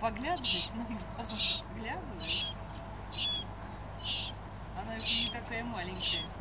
поглядывать, но глазом поглядывает. Она еще не такая маленькая.